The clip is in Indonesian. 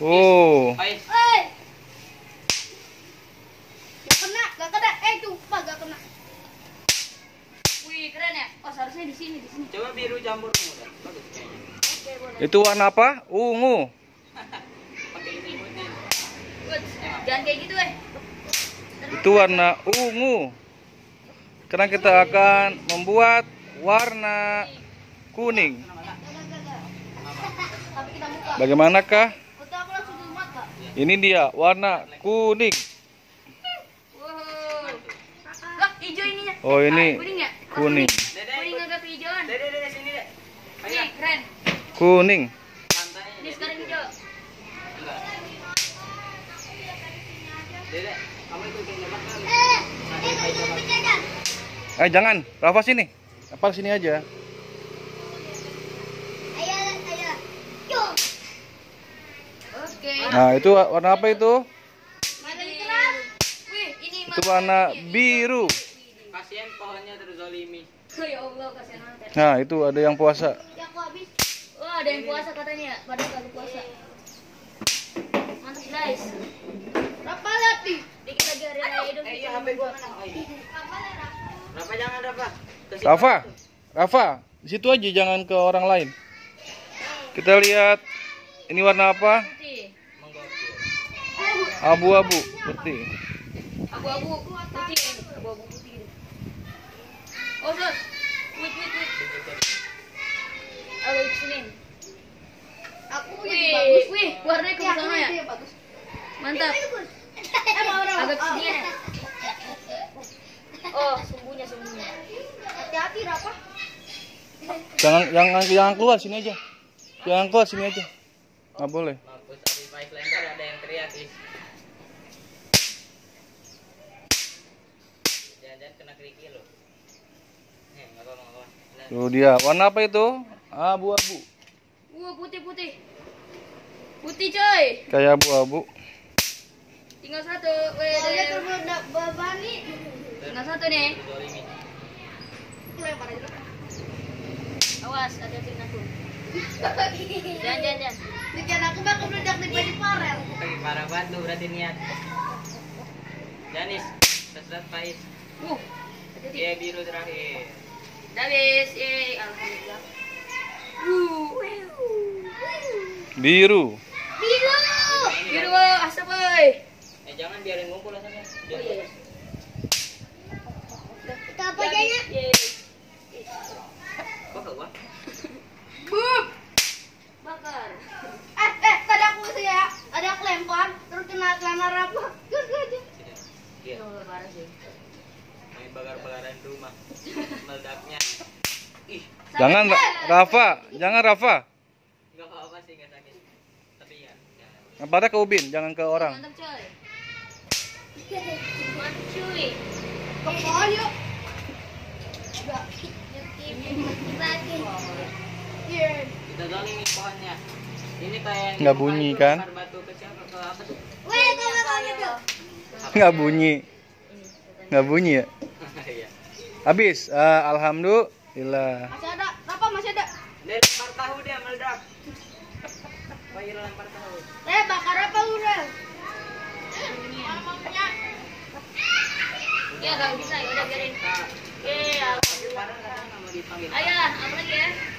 Oh. Pais. Hei. Gak kena, gak kena. Eh, lupa gak kena. Wih, keren ya. Oh, seharusnya di sini, di sini. Coba biru campur muda. Bagus kayaknya. Oke, boleh. Itu warna apa? Ungu. Pakai ini putih. Good. Jangan kayak gitu, eh. Itu warna ungu. Sekarang kita akan membuat warna kuning. Bagaimanakah? Betul aku langsung di mata. Ini dia warna kuning. Hijau ininya. Oh, ini Ah, kuning ya? kuning. Kuning. Ini sekarang hijau. Eh, jangan. Eh jangan, Rafa sini. Apa sini aja. Nah, itu wa- warna apa itu? Itu warna biru. Kasihan pohonnya terzolimi. Oh, ya Allah, kasihan banget. Nah, itu ada yang puasa. Ya, aku habis. Wah, ada yang puasa katanya. Pada puasa. Mantap, guys. Berapa latih? Dikit lagi hari raya Idul Eh, iya HP gua mana? Oh, ini. Rafa jangan Rafa. Ke situ. Rafa, Rafa, di situ aja jangan ke orang lain. Kita lihat ini warna apa? Abu-abu, putih. Abu-abu putih. Abu-abu putih. Oh, sos. Wait, wait, wait. Ayo, sini. Aku Wih, bagus. wih, warnanya ke Ya, aku sana ya. bagus. Mantap. Eh. Agak Oh. kesinian ya. Oh, sumbunya, sumbunya. Hati-hati, Rafa. Jangan jangan jangan keluar sini aja. Jangan keluar sini aja. Nggak boleh. Mampus lempar ada yang teriak is. Jangan-jangan kena keriki lo. Eh, enggak apa-apa, enggak apa-apa. Nah, Tuh dia. Warna apa itu? Abu-abu. Wah, putih, putih. Putih, coy. Kayak abu-abu. Tinggal satu. Weh, kalau udah babani, tinggal satu nih. lempar aja. Awas, ada tim aku. Jangan, jangan, jangan. Bikin aku bakal meledak di baju parel. Lagi parah banget berarti niat. Janis, seset Pais. Uh. Iya biru terakhir. Udah habis. Yeay, alhamdulillah. Uh, Biru. Biru. biru, asap, boy. Eh jangan biarin ngumpul sana. Oh iya. iya. Kita apa jadinya? Kok gua? Bakar. Eh, eh, tadi aku sih ya, ada aku lempar, terus kena celana Rafa. Gus, gus, gus. Sini. Ya Iya, parah sih. Main bakar-bakaran rumah. Meledaknya. Ih, Jangan Ra- Rafa, jangan Rafa. enggak apa-apa sih enggak sakit. Tapi ya. Pada ke Ubin, jangan ke orang. Mantap, coy. Mantap, cuy. Ke bawah yuk. Kita zolimi pohonnya. Ini kayak yang Nggak bunyi, kan? Nggak bunyi. Nggak bunyi ya? Habis. Eh, Alhamdulillah. Masih ada, Rafa masih ada. Dia lempar tahu dia meledak. Bayar lempar tahu. Eh, bakar apa udah? Ya, gak bisa. Ya udah biarin. Nah, nggak mau dipanggil. Ayo, apa lagi ya?